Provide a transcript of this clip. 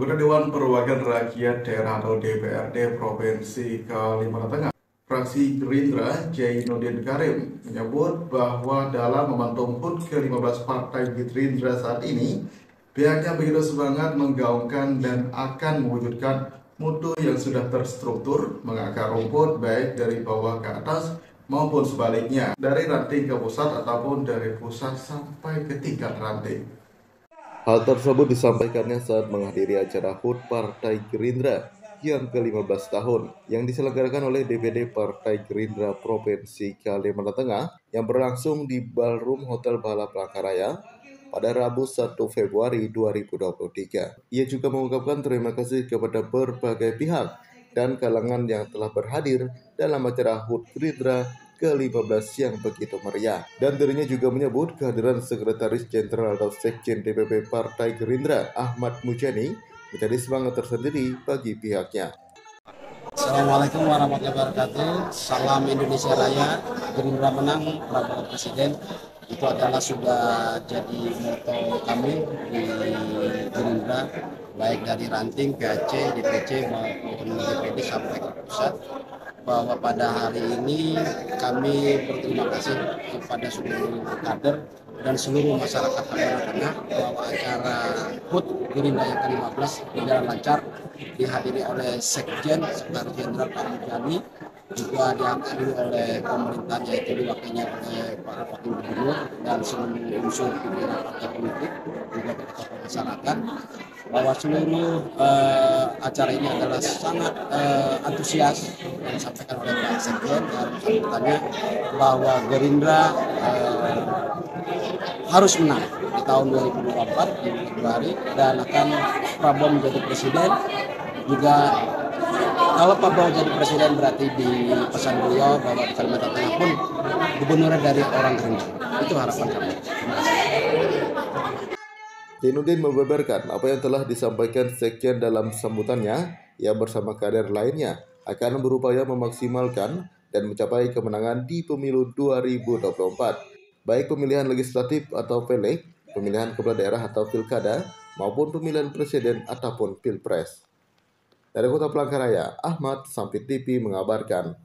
Dewan Perwakilan Rakyat Daerah atau DPRD Provinsi Kalimantan Tengah, fraksi Gerindra Jainuddin Karim menyebut bahwa dalam membantu HUT ke-15 Partai Gerindra saat ini, pihaknya begitu semangat menggaungkan dan akan mewujudkan mutu yang sudah terstruktur, mengakar rumput baik dari bawah ke atas maupun sebaliknya, dari ranting ke pusat ataupun dari pusat sampai ke tingkat ranting. Hal tersebut disampaikannya saat menghadiri acara HUT Partai Gerindra yang ke-15 tahun yang diselenggarakan oleh DPD Partai Gerindra Provinsi Kalimantan Tengah yang berlangsung di Ballroom Hotel Bala Palangkaraya pada Rabu 1 Februari 2023. Ia juga mengungkapkan terima kasih kepada berbagai pihak dan kalangan yang telah berhadir dalam acara HUT Gerindra ke-15 yang begitu meriah. Dan dirinya juga menyebut kehadiran Sekretaris Jenderal atau Sekjen DPP Partai Gerindra Ahmad Mujani menjadi semangat tersendiri bagi pihaknya. Assalamualaikum warahmatullahi wabarakatuh. Salam Indonesia Raya. Gerindra menang, Prabowo Presiden. Itu adalah sudah jadi moto kami di Gerindra, baik dari ranting, PAC, DPC maupun DPD sampai ke pusat bahwa pada hari ini kami berterima kasih kepada seluruh kader dan seluruh masyarakat Kalimantan Tengah bahwa acara HUT Gerindra yang ke-15 berjalan lancar dihadiri oleh Sekjen Sekretaris Jenderal Mujani juga dihadiri oleh pemerintah yaitu diwakilnya oleh para wakil gubernur dan seluruh unsur pimpinan partai politik juga tokoh masyarakat bahwa seluruh uh, acara ini adalah sangat uh, antusias yang disampaikan oleh Pak Sekjen dan sambutannya bahwa Gerindra uh, harus menang di tahun 2024 di Februari dan akan Prabowo menjadi presiden. Juga kalau Pak Prabowo jadi presiden berarti di pesan beliau bahwa di Kalimantan Tengah pun gubernurnya dari orang Gerindra. Itu harapan kami. Zainuddin membeberkan apa yang telah disampaikan Sekjen dalam sambutannya, ia bersama kader lainnya akan berupaya memaksimalkan dan mencapai kemenangan di pemilu 2024, baik pemilihan legislatif atau peleg, pemilihan kepala daerah atau pilkada, maupun pemilihan presiden ataupun pilpres. Dari Kota Palangkaraya, Ahmad Sampit TV mengabarkan.